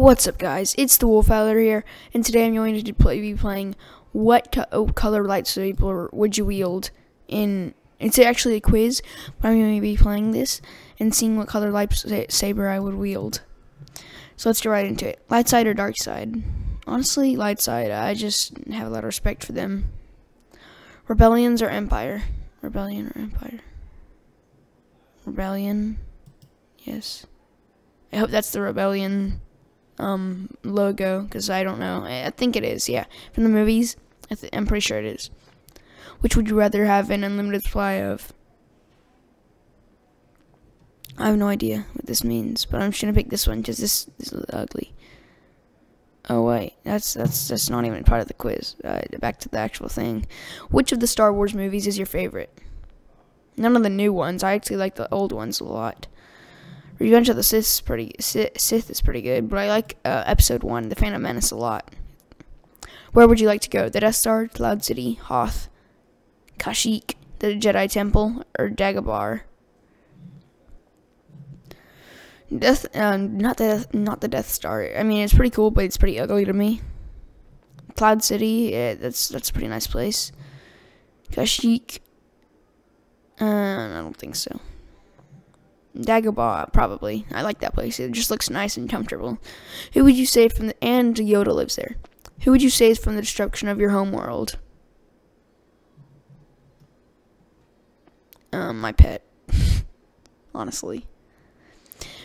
What's up, guys? It's the Wolf Owler here, and today I'm going to play, be playing What co oh, Color Lightsaber Would You Wield? In It's actually a quiz, but I'm going to be playing this and seeing what color lightsaber I would wield. So let's get right into it. Light side or dark side? Honestly, light side. I just have a lot of respect for them. Rebellions or Empire? Rebellion or Empire? Rebellion. Yes. I hope that's the Rebellion um, logo because I don't know. I think it is. Yeah, from the movies. I am pretty sure it is. Which would you rather have an unlimited supply of? I have no idea what this means, but I'm just gonna pick this one because this, this is ugly. Oh wait, that's that's that's not even part of the quiz. Uh, back to the actual thing. Which of the Star Wars movies is your favorite? None of the new ones. I actually like the old ones a lot. Revenge of the Sith is pretty Sith is pretty good, but I like uh, Episode One, The Phantom Menace, a lot. Where would you like to go? The Death Star, Cloud City, Hoth, Kashyyyk, the Jedi Temple, or Dagobah? Death, uh, not the not the Death Star. I mean, it's pretty cool, but it's pretty ugly to me. Cloud City, yeah, that's that's a pretty nice place. Kashyyyk, uh, I don't think so. Dagobah, probably. I like that place. It just looks nice and comfortable. Who would you save from the and Yoda lives there? Who would you save from the destruction of your home world? Um, my pet. Honestly.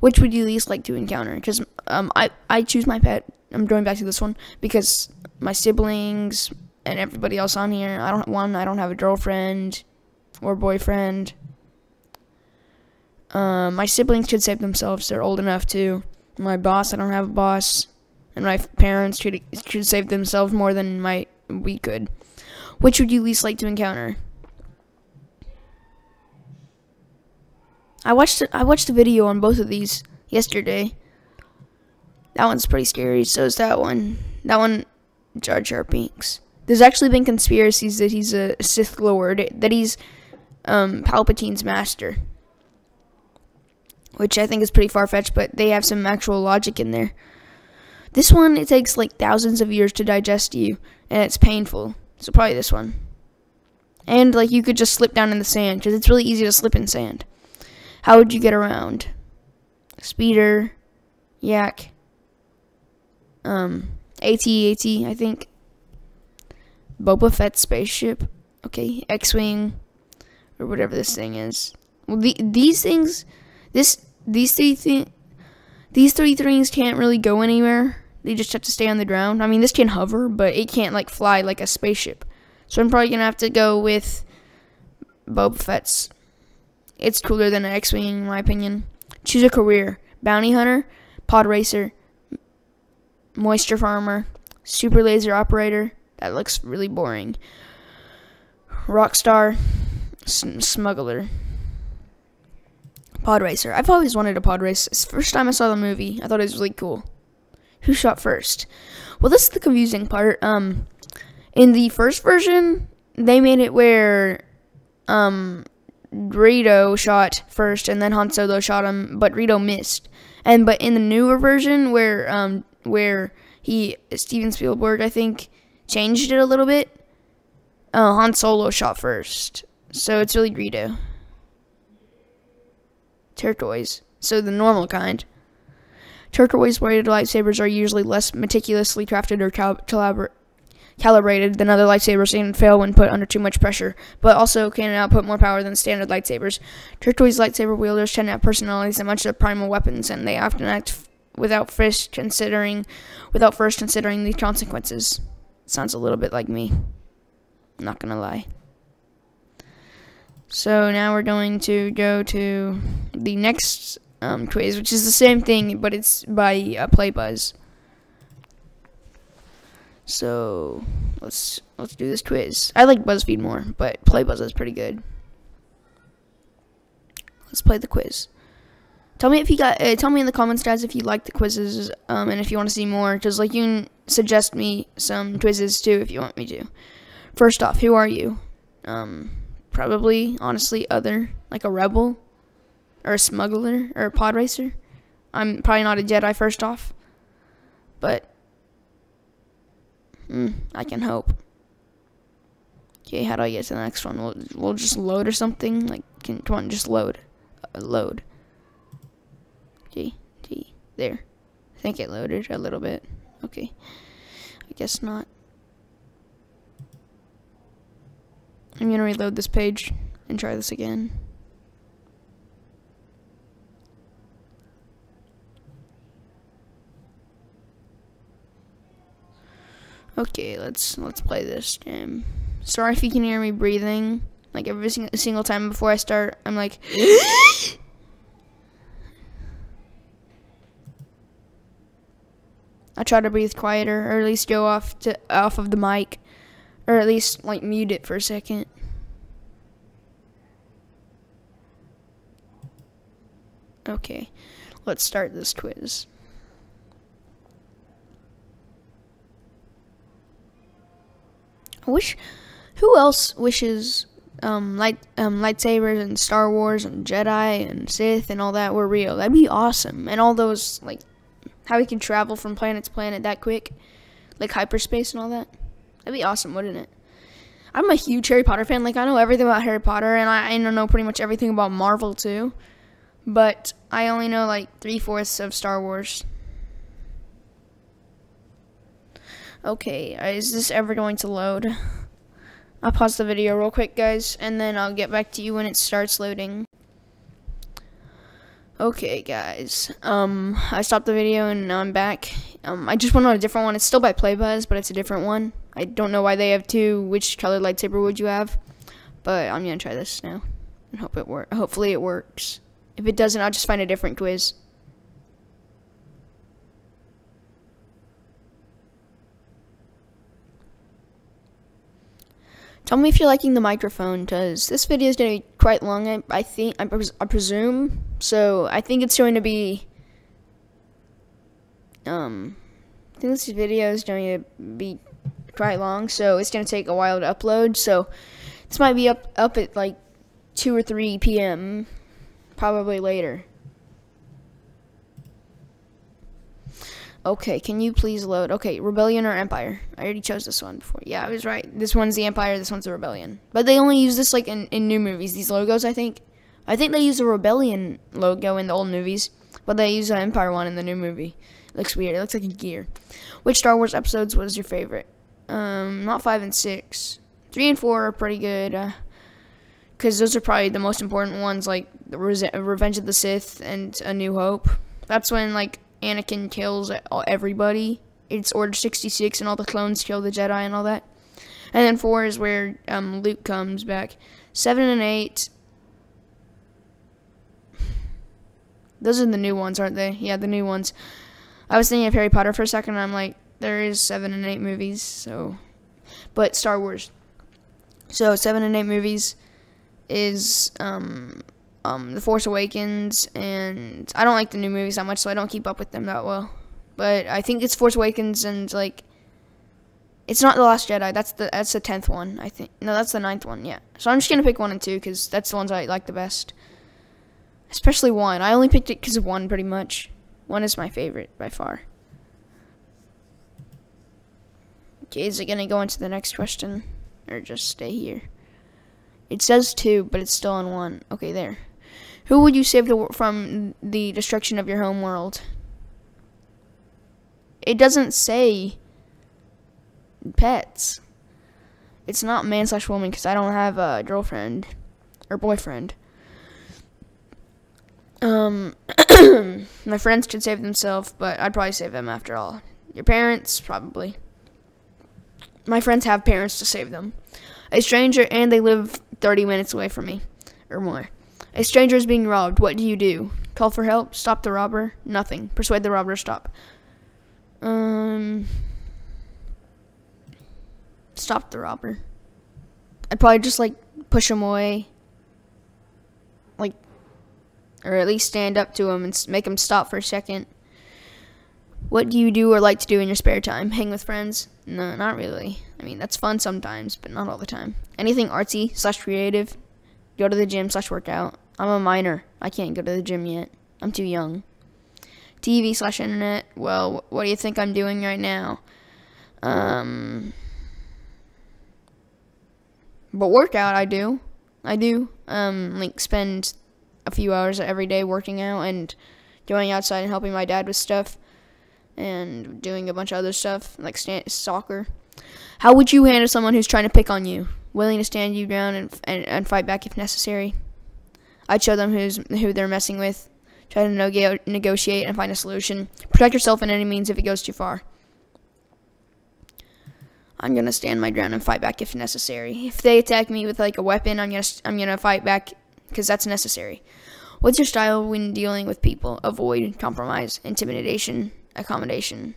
Which would you least like to encounter? Because um, I I choose my pet. I'm going back to this one because my siblings and everybody else on here. I don't one. I don't have a girlfriend or boyfriend. Um, my siblings could save themselves. They're old enough to. My boss, I don't have a boss. And my parents could, could save themselves more than my we could. Which would you least like to encounter? I watched I watched a video on both of these yesterday. That one's pretty scary. So is that one. That one, Jar Jar Binks. There's actually been conspiracies that he's a Sith Lord, that he's um, Palpatine's master which I think is pretty far fetched, but they have some actual logic in there. This one, it takes like thousands of years to digest you, and it's painful. So probably this one. And like you could just slip down in the sand, because it's really easy to slip in sand. How would you get around? Speeder, Yak, um, AT-AT, I think. Boba Fett spaceship, okay, X-Wing, or whatever this thing is. Well, the, these things, this these three th these three things can't really go anywhere. They just have to stay on the ground. I mean, this can hover, but it can't like fly like a spaceship. So I'm probably gonna have to go with Boba Fett's. It's cooler than an X-wing, in my opinion. Choose a career: bounty hunter, pod racer, moisture farmer, super laser operator. That looks really boring. Rockstar, smuggler. Pod racer. I've always wanted a pod race. First time I saw the movie, I thought it was really cool. Who shot first? Well, this is the confusing part. Um, in the first version, they made it where um Greedo shot first, and then Han Solo shot him, but Greedo missed. And but in the newer version, where um where he Steven Spielberg, I think, changed it a little bit. Uh, Han Solo shot first, so it's really Greedo turquoise, so the normal kind. Turquoise weighted lightsabers are usually less meticulously crafted or cal calibrated than other lightsabers and fail when put under too much pressure, but also can output more power than standard lightsabers. Turquoise lightsaber wielders tend to have personalities and much of primal weapons, and they often act without first considering without first considering the consequences. Sounds a little bit like me. Not gonna lie. So now we're going to go to the next um, quiz, which is the same thing, but it's by uh, PlayBuzz. So let's let's do this quiz. I like BuzzFeed more, but PlayBuzz is pretty good. Let's play the quiz. Tell me if you got. Uh, tell me in the comments, guys, if you like the quizzes, um, and if you want to see more. Just like you can suggest me some quizzes too, if you want me to. First off, who are you? Um, probably, honestly, other, like a rebel, or a smuggler, or a pod racer. I'm probably not a Jedi first off. But mm, I can hope. Okay, how do I get to the next one? We'll, we'll just load or something. Like, can, come on, just load. Uh, load. G, G, there. I think it loaded a little bit. Okay. I guess not. I'm gonna reload this page and try this again. Okay, let's let's play this game. Sorry if you can hear me breathing. Like every single time before I start, I'm like. I try to breathe quieter, or at least go off to off of the mic, or at least like mute it for a second. Okay, let's start this quiz. I wish. Who else wishes um, light um, lightsabers and Star Wars and Jedi and Sith and all that were real? That'd be awesome. And all those like how we can travel from planet to planet that quick, like hyperspace and all that. That'd be awesome, wouldn't it? I'm a huge Harry Potter fan. Like I know everything about Harry Potter, and I, I know pretty much everything about Marvel too. But I only know like three fourths of Star Wars. Okay, uh, is this ever going to load? I'll pause the video real quick, guys, and then I'll get back to you when it starts loading. Okay, guys. Um, I stopped the video and now I'm back. Um, I just went on a different one. It's still by Playbuzz, but it's a different one. I don't know why they have two. Which color lightsaber would you have? But I'm gonna try this now and hope it work. Hopefully it works. If it doesn't, I'll just find a different quiz. Tell me if you're liking the microphone, because this video is going to be quite long, I, I think, I, pres I, presume. So, I think it's going to be, um, I think this video is going to be quite long, so it's going to take a while to upload. So, this might be up, up at, like, 2 or 3 p.m., probably later. Okay, can you please load? Okay, Rebellion or Empire? I already chose this one before. Yeah, I was right. This one's the Empire, this one's the Rebellion. But they only use this like in, in new movies, these logos, I think. I think they use the Rebellion logo in the old movies, but they use the Empire one in the new movie. Looks weird. It looks like a gear. Which Star Wars episodes was your favorite? Um, not 5 and 6. 3 and 4 are pretty good. Uh, because those are probably the most important ones, like Revenge of the Sith and A New Hope. That's when like Anakin kills everybody. It's Order 66 and all the clones kill the Jedi and all that. And then 4 is where um, Luke comes back. 7 and 8. Those are the new ones, aren't they? Yeah, the new ones. I was thinking of Harry Potter for a second, and I'm like, there is 7 and 8 movies, so. But Star Wars. So, 7 and 8 movies is um, um, The Force Awakens, and I don't like the new movies that much, so I don't keep up with them that well. But I think it's Force Awakens and like it's not the Last Jedi. That's the that's the tenth one. I think no, that's the ninth one. Yeah. So I'm just gonna pick one and two because that's the ones I like the best. Especially one. I only picked it because of one, pretty much. One is my favorite by far. Okay, is it gonna go into the next question or just stay here? It says two, but it's still on one. Okay, there. Who would you save from the destruction of your home world? It doesn't say pets. It's not man slash woman because I don't have a girlfriend or boyfriend. Um, my friends could save themselves, but I'd probably save them after all. Your parents, probably. My friends have parents to save them. A stranger, and they live 30 minutes away from me or more. A stranger is being robbed. What do you do? Call for help? Stop the robber? Nothing. Persuade the robber to stop. Um. Stop the robber. I'd probably just like push him away. Like, or at least stand up to him and make him stop for a second. What do you do or like to do in your spare time? Hang with friends? No, not really. I mean, that's fun sometimes, but not all the time. Anything artsy slash creative? Go to the gym slash workout. I'm a minor. I can't go to the gym yet. I'm too young. TV slash internet. Well, what do you think I'm doing right now? Um, but workout, I do. I do. Um, like spend a few hours every day working out and going outside and helping my dad with stuff and doing a bunch of other stuff like soccer. How would you handle someone who's trying to pick on you, willing to stand you down and, and, and fight back if necessary? I'd show them who's who they're messing with, try to neg- negotiate and find a solution. Protect yourself in any means if it goes too far. I'm gonna stand my ground and fight back if necessary. If they attack me with like a weapon, I'm gonna I'm gonna fight back because that's necessary. What's your style when dealing with people? Avoid compromise, intimidation, accommodation.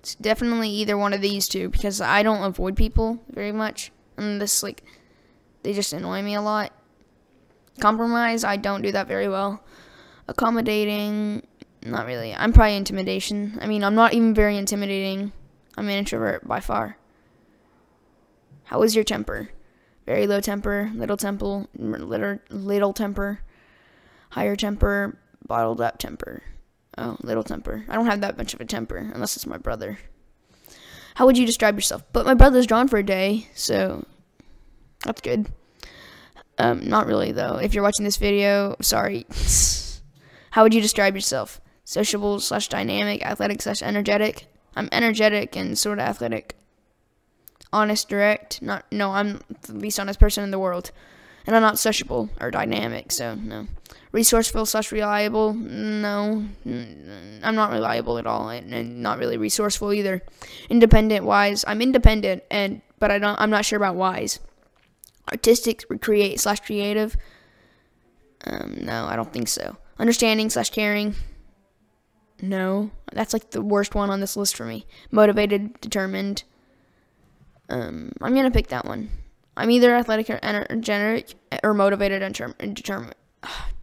It's definitely either one of these two because I don't avoid people very much. And this like they just annoy me a lot. Compromise, I don't do that very well. Accommodating, not really. I'm probably intimidation. I mean, I'm not even very intimidating. I'm an introvert by far. How is your temper? Very low temper, little temper, little, little temper, higher temper, bottled up temper. Oh, little temper. I don't have that much of a temper unless it's my brother. How would you describe yourself? But my brother's drawn for a day, so that's good. Um, not really though. If you're watching this video, sorry. How would you describe yourself? Sociable slash dynamic, athletic slash energetic. I'm energetic and sort of athletic. Honest, direct. Not no. I'm the least honest person in the world, and I'm not sociable or dynamic. So no. Resourceful slash reliable. No, I'm not reliable at all, and, and not really resourceful either. Independent, wise. I'm independent, and but I don't. I'm not sure about wise artistic create slash creative um, no i don't think so understanding slash caring no that's like the worst one on this list for me motivated determined um, i'm gonna pick that one i'm either athletic or energetic or motivated and determined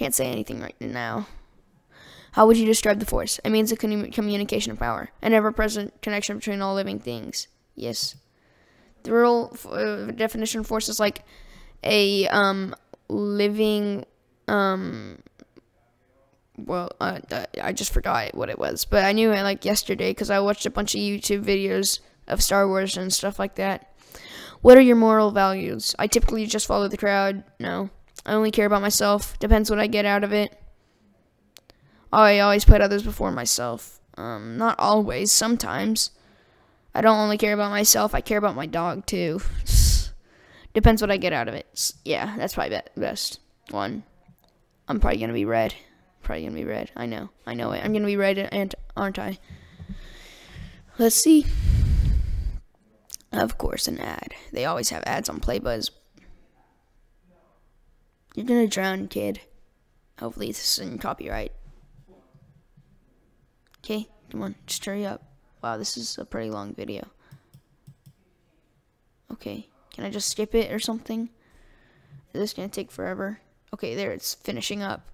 can't say anything right now. How would you describe the force? It means a communication of power an ever-present connection between all living things. Yes. The real uh, definition of force is like a um, living um, well uh, i just forgot what it was but i knew it like yesterday because i watched a bunch of youtube videos of star wars and stuff like that what are your moral values i typically just follow the crowd no i only care about myself depends what i get out of it i always put others before myself um, not always sometimes I don't only care about myself, I care about my dog too. Depends what I get out of it. Yeah, that's probably the best one. I'm probably to be red. Probably to be red. I know. I know it. I'm to be red, and aren't I? Let's see. Of course, an ad. They always have ads on Playbuzz. You're to drown, kid. Hopefully, this isn't copyright. Okay, come on, just hurry up. Wow, this is a pretty long video. Okay, can I just skip it or something? Is this gonna take forever? Okay, there, it's finishing up.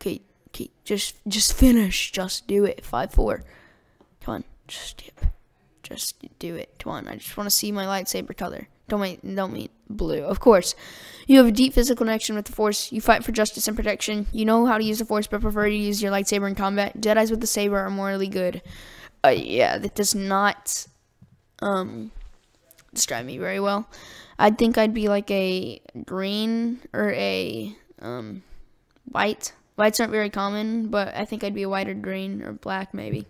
Okay, okay, just, just finish. Just do it. 5-4. Come on, just skip. Just do it. Come on, I just want to see my lightsaber color. Don't mean, don't mean blue. Of course. You have a deep physical connection with the Force. You fight for justice and protection. You know how to use the Force, but prefer to use your lightsaber in combat. Jedi's with the saber are morally good. Uh, yeah, that does not um, describe me very well. I'd think I'd be like a green or a um, white. Whites aren't very common, but I think I'd be a white or green or black maybe.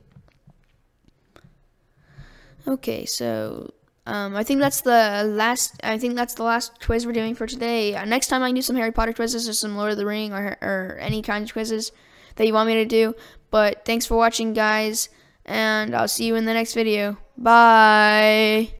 Okay, so um, I think that's the last. I think that's the last quiz we're doing for today. Uh, next time I can do some Harry Potter quizzes or some Lord of the Ring or or any kind of quizzes that you want me to do. But thanks for watching, guys, and I'll see you in the next video. Bye.